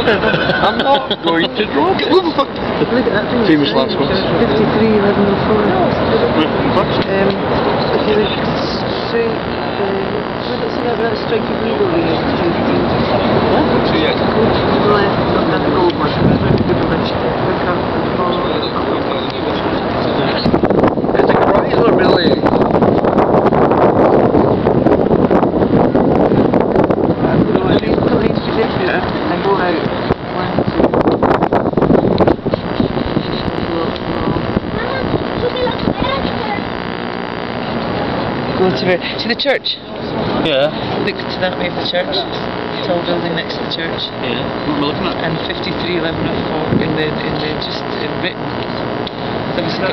I'm not going to drop it. Look at that thing. Famous last words. 53, 11, 04. What? Um, if you look straight, uh, see that, that striking over here. So yeah. Go to the left, not that the gold one. Good one. Look up and follow. Go out. One, two. Go to where? To the church. Yeah. Look to that way of the church. Tall building next to the church. Yeah. What am I looking at? And 53, 11 in the, in the just in written. It's obviously got